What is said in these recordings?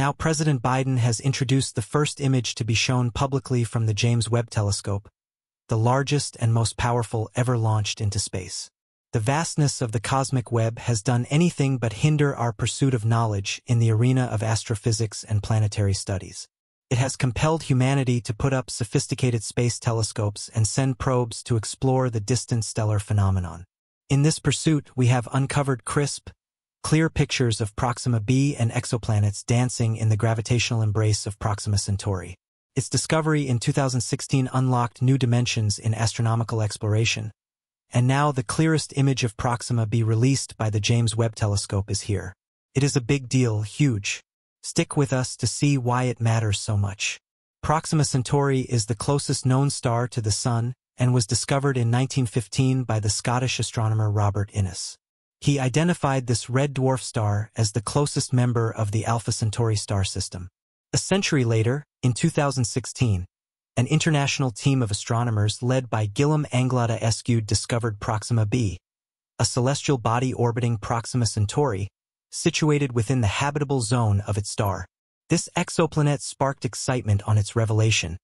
Now President Biden has introduced the first image to be shown publicly from the James Webb Telescope, the largest and most powerful ever launched into space. The vastness of the cosmic web has done anything but hinder our pursuit of knowledge in the arena of astrophysics and planetary studies. It has compelled humanity to put up sophisticated space telescopes and send probes to explore the distant stellar phenomenon. In this pursuit, we have uncovered crisp, clear pictures of Proxima b and exoplanets dancing in the gravitational embrace of Proxima Centauri. Its discovery in 2016 unlocked new dimensions in astronomical exploration, and now the clearest image of Proxima b released by the James Webb Telescope is here. It is a big deal, huge. Stick with us to see why it matters so much. Proxima Centauri is the closest known star to the Sun and was discovered in 1915 by the Scottish astronomer Robert Innes. He identified this red dwarf star as the closest member of the Alpha Centauri star system. A century later, in 2016, an international team of astronomers led by Guillaume Anglada Escude discovered Proxima b, a celestial body orbiting Proxima Centauri, situated within the habitable zone of its star. This exoplanet sparked excitement on its revelation,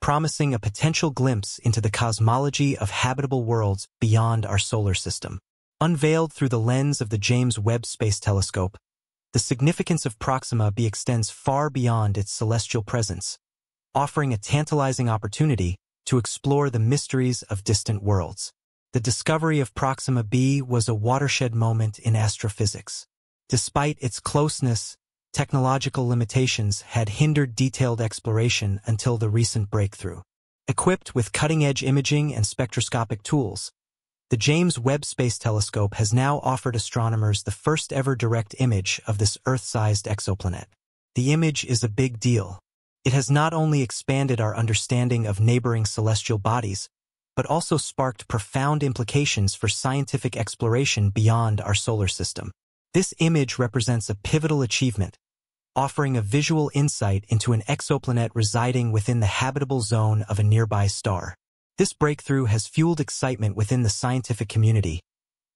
promising a potential glimpse into the cosmology of habitable worlds beyond our solar system. Unveiled through the lens of the James Webb Space Telescope, the significance of Proxima b extends far beyond its celestial presence, offering a tantalizing opportunity to explore the mysteries of distant worlds. The discovery of Proxima b was a watershed moment in astrophysics. Despite its closeness, technological limitations had hindered detailed exploration until the recent breakthrough. Equipped with cutting-edge imaging and spectroscopic tools, the James Webb Space Telescope has now offered astronomers the first ever direct image of this Earth-sized exoplanet. The image is a big deal. It has not only expanded our understanding of neighboring celestial bodies, but also sparked profound implications for scientific exploration beyond our solar system. This image represents a pivotal achievement, offering a visual insight into an exoplanet residing within the habitable zone of a nearby star. This breakthrough has fueled excitement within the scientific community,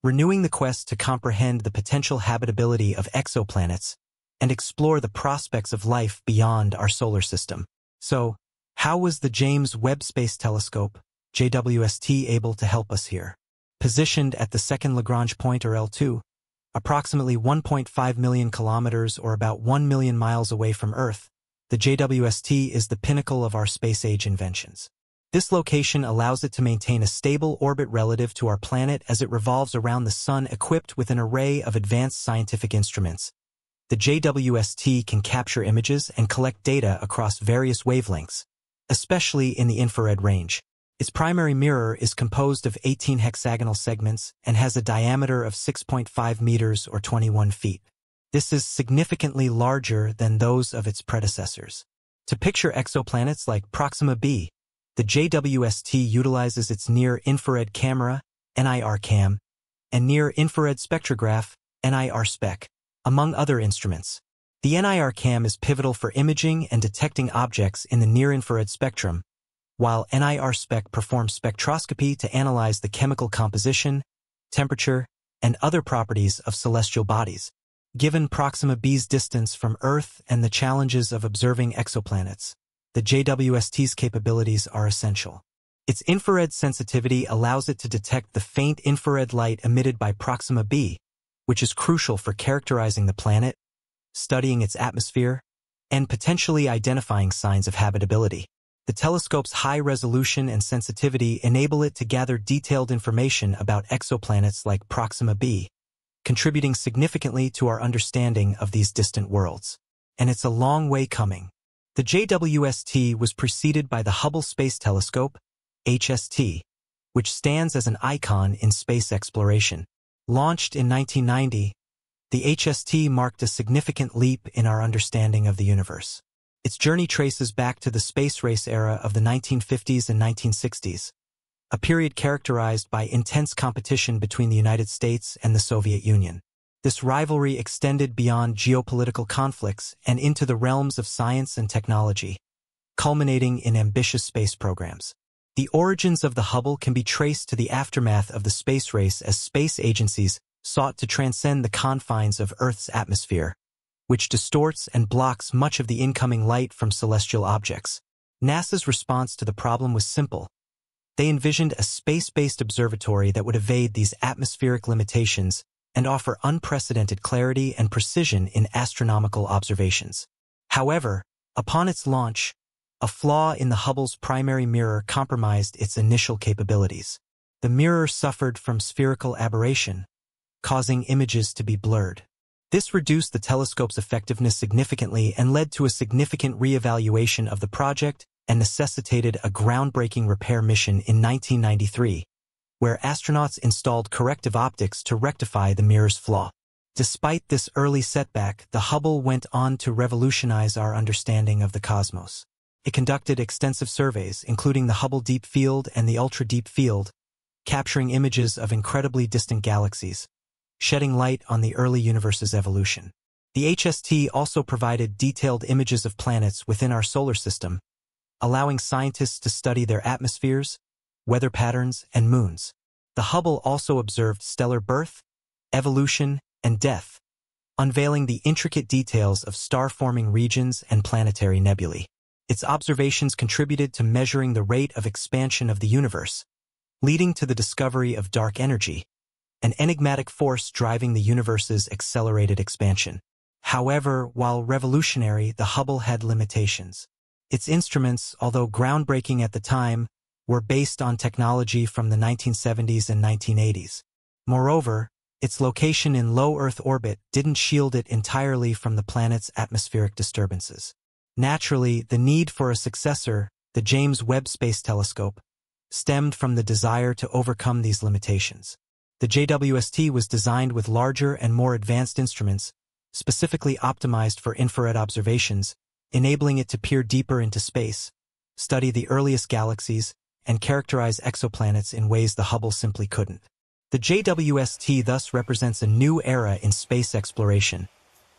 renewing the quest to comprehend the potential habitability of exoplanets and explore the prospects of life beyond our solar system. So, how was the James Webb Space Telescope, JWST, able to help us here? Positioned at the second Lagrange point, or L2, approximately 1.5 million kilometers or about 1 million miles away from Earth, the JWST is the pinnacle of our space-age inventions. This location allows it to maintain a stable orbit relative to our planet as it revolves around the Sun equipped with an array of advanced scientific instruments. The JWST can capture images and collect data across various wavelengths, especially in the infrared range. Its primary mirror is composed of 18 hexagonal segments and has a diameter of 6.5 meters or 21 feet. This is significantly larger than those of its predecessors. To picture exoplanets like Proxima b, the JWST utilizes its near-infrared camera, NIR-CAM, and near-infrared spectrograph, NIR-SPEC, among other instruments. The NIR-CAM is pivotal for imaging and detecting objects in the near-infrared spectrum, while NIR-SPEC performs spectroscopy to analyze the chemical composition, temperature, and other properties of celestial bodies. Given Proxima b's distance from Earth and the challenges of observing exoplanets, the JWST's capabilities are essential. Its infrared sensitivity allows it to detect the faint infrared light emitted by Proxima b, which is crucial for characterizing the planet, studying its atmosphere, and potentially identifying signs of habitability. The telescope's high resolution and sensitivity enable it to gather detailed information about exoplanets like Proxima b, contributing significantly to our understanding of these distant worlds. And it's a long way coming. The JWST was preceded by the Hubble Space Telescope, HST, which stands as an icon in space exploration. Launched in 1990, the HST marked a significant leap in our understanding of the universe. Its journey traces back to the space race era of the 1950s and 1960s, a period characterized by intense competition between the United States and the Soviet Union. This rivalry extended beyond geopolitical conflicts and into the realms of science and technology, culminating in ambitious space programs. The origins of the Hubble can be traced to the aftermath of the space race as space agencies sought to transcend the confines of Earth's atmosphere, which distorts and blocks much of the incoming light from celestial objects. NASA's response to the problem was simple. They envisioned a space-based observatory that would evade these atmospheric limitations and offer unprecedented clarity and precision in astronomical observations. However, upon its launch, a flaw in the Hubble's primary mirror compromised its initial capabilities. The mirror suffered from spherical aberration, causing images to be blurred. This reduced the telescope's effectiveness significantly and led to a significant reevaluation of the project and necessitated a groundbreaking repair mission in 1993, where astronauts installed corrective optics to rectify the mirror's flaw. Despite this early setback, the Hubble went on to revolutionize our understanding of the cosmos. It conducted extensive surveys, including the Hubble Deep Field and the Ultra Deep Field, capturing images of incredibly distant galaxies shedding light on the early universe's evolution. The HST also provided detailed images of planets within our solar system, allowing scientists to study their atmospheres, weather patterns, and moons. The Hubble also observed stellar birth, evolution, and death, unveiling the intricate details of star-forming regions and planetary nebulae. Its observations contributed to measuring the rate of expansion of the universe, leading to the discovery of dark energy, an enigmatic force driving the universe's accelerated expansion. However, while revolutionary, the Hubble had limitations. Its instruments, although groundbreaking at the time, were based on technology from the 1970s and 1980s. Moreover, its location in low Earth orbit didn't shield it entirely from the planet's atmospheric disturbances. Naturally, the need for a successor, the James Webb Space Telescope, stemmed from the desire to overcome these limitations. The JWST was designed with larger and more advanced instruments, specifically optimized for infrared observations, enabling it to peer deeper into space, study the earliest galaxies, and characterize exoplanets in ways the Hubble simply couldn't. The JWST thus represents a new era in space exploration,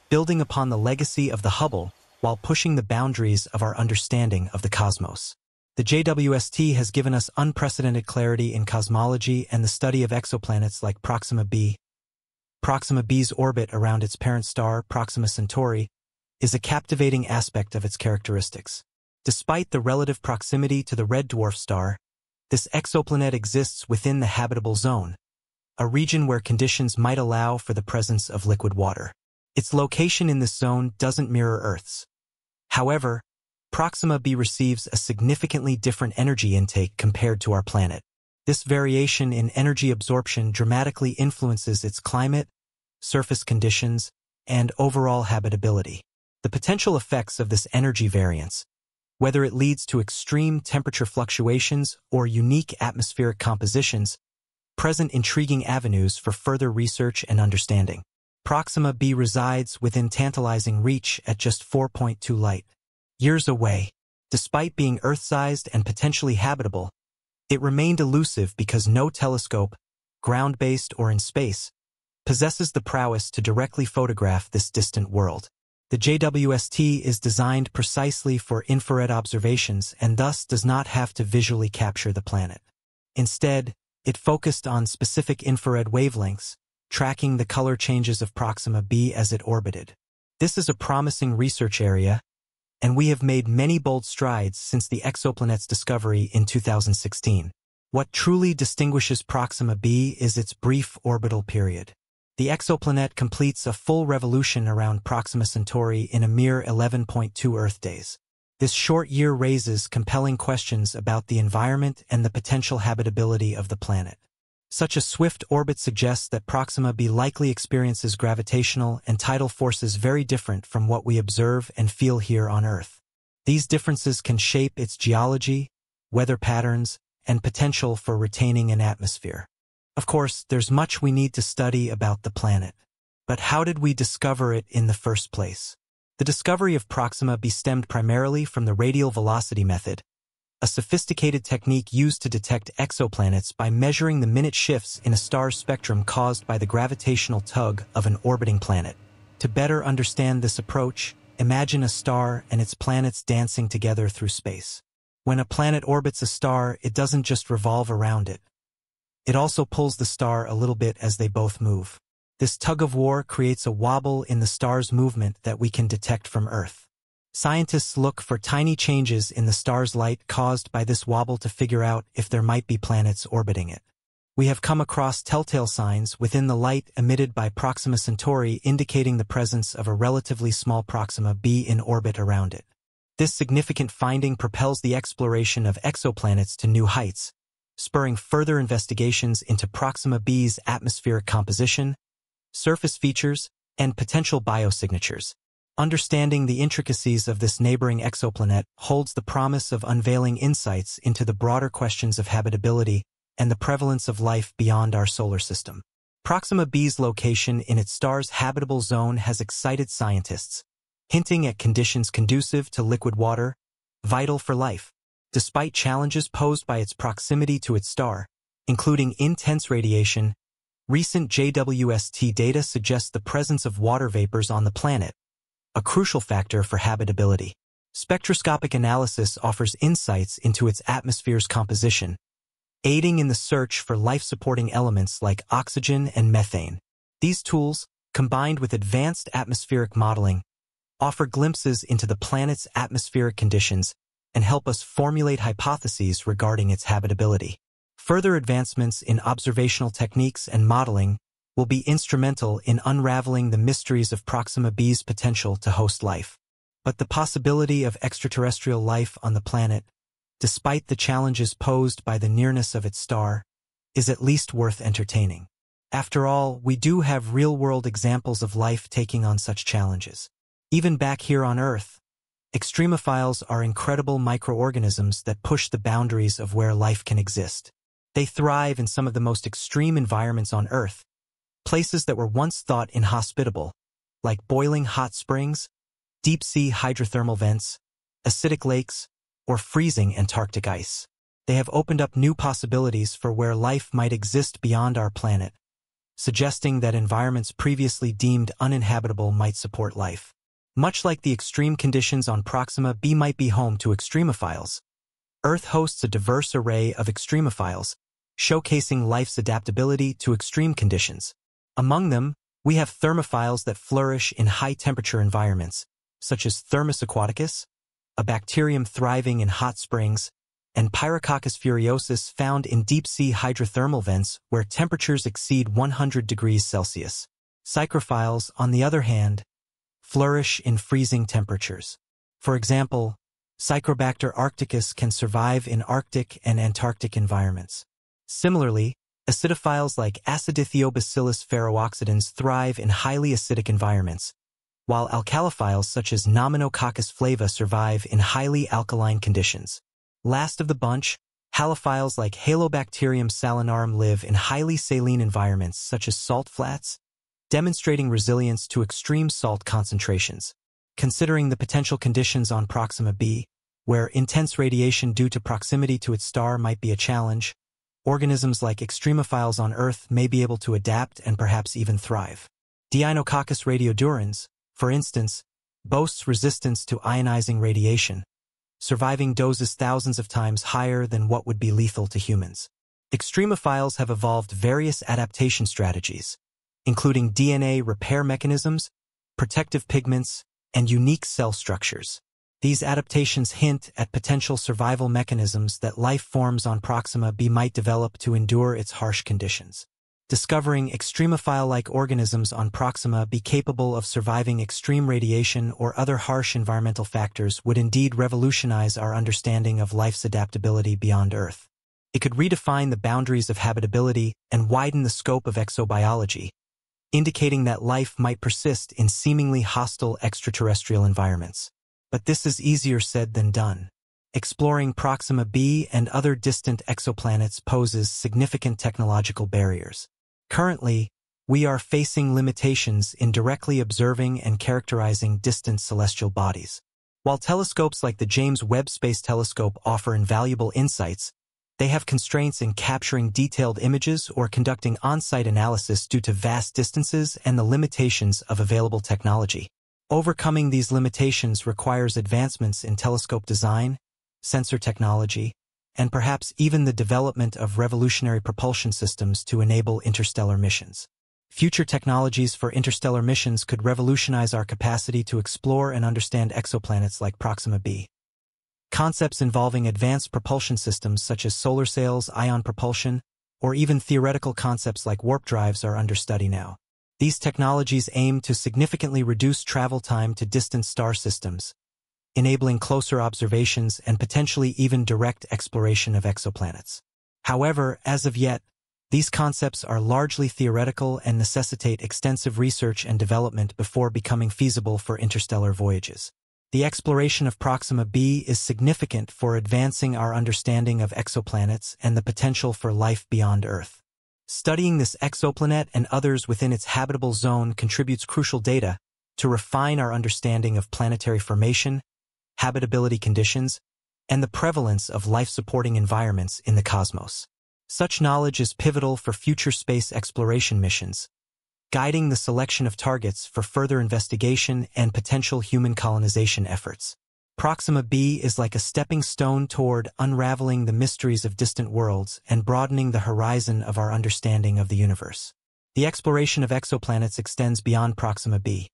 building upon the legacy of the Hubble while pushing the boundaries of our understanding of the cosmos. The JWST has given us unprecedented clarity in cosmology and the study of exoplanets like Proxima b. Proxima b's orbit around its parent star, Proxima Centauri, is a captivating aspect of its characteristics. Despite the relative proximity to the red dwarf star, this exoplanet exists within the habitable zone, a region where conditions might allow for the presence of liquid water. Its location in this zone doesn't mirror Earth's. However, Proxima b receives a significantly different energy intake compared to our planet. This variation in energy absorption dramatically influences its climate, surface conditions, and overall habitability. The potential effects of this energy variance, whether it leads to extreme temperature fluctuations or unique atmospheric compositions, present intriguing avenues for further research and understanding. Proxima b resides within tantalizing reach at just 4.2 light years away. Despite being Earth-sized and potentially habitable, it remained elusive because no telescope, ground-based or in space, possesses the prowess to directly photograph this distant world. The JWST is designed precisely for infrared observations and thus does not have to visually capture the planet. Instead, it focused on specific infrared wavelengths, tracking the color changes of Proxima b as it orbited. This is a promising research area and we have made many bold strides since the exoplanet's discovery in 2016. What truly distinguishes Proxima b is its brief orbital period. The exoplanet completes a full revolution around Proxima Centauri in a mere 11.2 Earth days. This short year raises compelling questions about the environment and the potential habitability of the planet. Such a swift orbit suggests that Proxima b likely experiences gravitational and tidal forces very different from what we observe and feel here on Earth. These differences can shape its geology, weather patterns, and potential for retaining an atmosphere. Of course, there's much we need to study about the planet. But how did we discover it in the first place? The discovery of Proxima b stemmed primarily from the radial velocity method, a sophisticated technique used to detect exoplanets by measuring the minute shifts in a star's spectrum caused by the gravitational tug of an orbiting planet. To better understand this approach, imagine a star and its planets dancing together through space. When a planet orbits a star, it doesn't just revolve around it. It also pulls the star a little bit as they both move. This tug-of-war creates a wobble in the star's movement that we can detect from Earth. Scientists look for tiny changes in the star's light caused by this wobble to figure out if there might be planets orbiting it. We have come across telltale signs within the light emitted by Proxima Centauri indicating the presence of a relatively small Proxima b in orbit around it. This significant finding propels the exploration of exoplanets to new heights, spurring further investigations into Proxima b's atmospheric composition, surface features, and potential biosignatures. Understanding the intricacies of this neighboring exoplanet holds the promise of unveiling insights into the broader questions of habitability and the prevalence of life beyond our solar system. Proxima b's location in its star's habitable zone has excited scientists, hinting at conditions conducive to liquid water, vital for life. Despite challenges posed by its proximity to its star, including intense radiation, recent JWST data suggest the presence of water vapors on the planet, a crucial factor for habitability. Spectroscopic analysis offers insights into its atmosphere's composition, aiding in the search for life-supporting elements like oxygen and methane. These tools, combined with advanced atmospheric modeling, offer glimpses into the planet's atmospheric conditions and help us formulate hypotheses regarding its habitability. Further advancements in observational techniques and modeling will be instrumental in unraveling the mysteries of Proxima b's potential to host life. But the possibility of extraterrestrial life on the planet, despite the challenges posed by the nearness of its star, is at least worth entertaining. After all, we do have real-world examples of life taking on such challenges. Even back here on Earth, extremophiles are incredible microorganisms that push the boundaries of where life can exist. They thrive in some of the most extreme environments on Earth, places that were once thought inhospitable, like boiling hot springs, deep-sea hydrothermal vents, acidic lakes, or freezing Antarctic ice. They have opened up new possibilities for where life might exist beyond our planet, suggesting that environments previously deemed uninhabitable might support life. Much like the extreme conditions on Proxima b might be home to extremophiles, Earth hosts a diverse array of extremophiles, showcasing life's adaptability to extreme conditions. Among them, we have thermophiles that flourish in high-temperature environments, such as Thermus aquaticus, a bacterium thriving in hot springs, and Pyrococcus furiosus found in deep-sea hydrothermal vents where temperatures exceed 100 degrees Celsius. Psychrophiles, on the other hand, flourish in freezing temperatures. For example, Psychrobacter arcticus can survive in Arctic and Antarctic environments. Similarly, Acidophiles like Acidithiobacillus ferrooxidans thrive in highly acidic environments, while alkalophiles such as Nominococcus flava survive in highly alkaline conditions. Last of the bunch, halophiles like Halobacterium salinarum live in highly saline environments such as salt flats, demonstrating resilience to extreme salt concentrations. Considering the potential conditions on Proxima b, where intense radiation due to proximity to its star might be a challenge, organisms like extremophiles on Earth may be able to adapt and perhaps even thrive. Deinococcus radiodurans, for instance, boasts resistance to ionizing radiation, surviving doses thousands of times higher than what would be lethal to humans. Extremophiles have evolved various adaptation strategies, including DNA repair mechanisms, protective pigments, and unique cell structures. These adaptations hint at potential survival mechanisms that life forms on Proxima b might develop to endure its harsh conditions. Discovering extremophile-like organisms on Proxima b capable of surviving extreme radiation or other harsh environmental factors would indeed revolutionize our understanding of life's adaptability beyond Earth. It could redefine the boundaries of habitability and widen the scope of exobiology, indicating that life might persist in seemingly hostile extraterrestrial environments. But this is easier said than done. Exploring Proxima b and other distant exoplanets poses significant technological barriers. Currently, we are facing limitations in directly observing and characterizing distant celestial bodies. While telescopes like the James Webb Space Telescope offer invaluable insights, they have constraints in capturing detailed images or conducting on-site analysis due to vast distances and the limitations of available technology. Overcoming these limitations requires advancements in telescope design, sensor technology, and perhaps even the development of revolutionary propulsion systems to enable interstellar missions. future technologies for interstellar missions could revolutionize our capacity to explore and understand exoplanets like Proxima b. Concepts involving advanced propulsion systems such as solar sails, ion propulsion, or even theoretical concepts like warp drives are under study now. These technologies aim to significantly reduce travel time to distant star systems, enabling closer observations and potentially even direct exploration of exoplanets. However, as of yet, these concepts are largely theoretical and necessitate extensive research and development before becoming feasible for interstellar voyages. The exploration of Proxima b is significant for advancing our understanding of exoplanets and the potential for life beyond Earth. Studying this exoplanet and others within its habitable zone contributes crucial data to refine our understanding of planetary formation, habitability conditions, and the prevalence of life-supporting environments in the cosmos. Such knowledge is pivotal for future space exploration missions, guiding the selection of targets for further investigation and potential human colonization efforts. Proxima b is like a stepping stone toward unraveling the mysteries of distant worlds and broadening the horizon of our understanding of the universe. The exploration of exoplanets extends beyond Proxima b.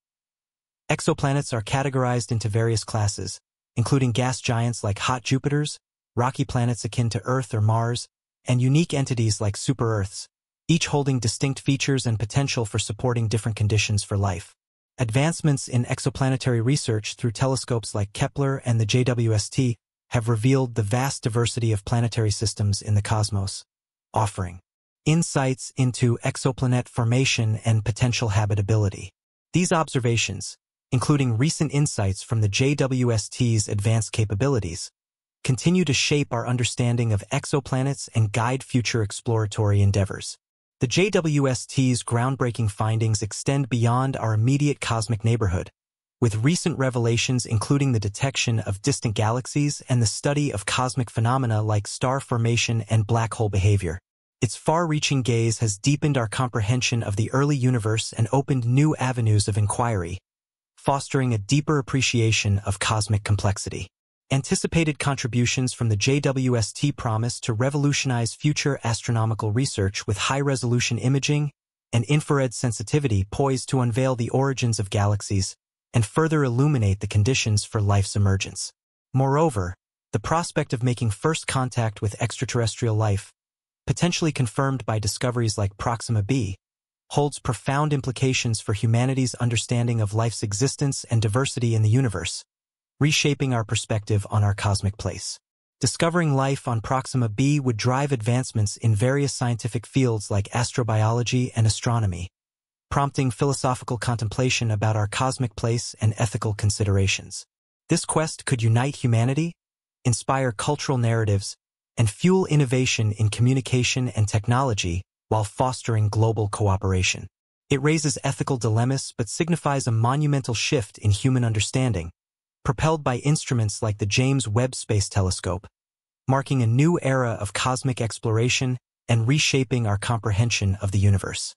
Exoplanets are categorized into various classes, including gas giants like hot Jupiters, rocky planets akin to Earth or Mars, and unique entities like super-Earths, each holding distinct features and potential for supporting different conditions for life. Advancements in exoplanetary research through telescopes like Kepler and the JWST have revealed the vast diversity of planetary systems in the cosmos, offering insights into exoplanet formation and potential habitability. These observations, including recent insights from the JWST's advanced capabilities, continue to shape our understanding of exoplanets and guide future exploratory endeavors. The JWST's groundbreaking findings extend beyond our immediate cosmic neighborhood, with recent revelations including the detection of distant galaxies and the study of cosmic phenomena like star formation and black hole behavior. Its far-reaching gaze has deepened our comprehension of the early universe and opened new avenues of inquiry, fostering a deeper appreciation of cosmic complexity. Anticipated contributions from the JWST promise to revolutionize future astronomical research with high-resolution imaging and infrared sensitivity poised to unveil the origins of galaxies and further illuminate the conditions for life's emergence. Moreover, the prospect of making first contact with extraterrestrial life, potentially confirmed by discoveries like Proxima b, holds profound implications for humanity's understanding of life's existence and diversity in the universe reshaping our perspective on our cosmic place. Discovering life on Proxima b would drive advancements in various scientific fields like astrobiology and astronomy, prompting philosophical contemplation about our cosmic place and ethical considerations. This quest could unite humanity, inspire cultural narratives, and fuel innovation in communication and technology while fostering global cooperation. It raises ethical dilemmas but signifies a monumental shift in human understanding, propelled by instruments like the James Webb Space Telescope, marking a new era of cosmic exploration and reshaping our comprehension of the universe.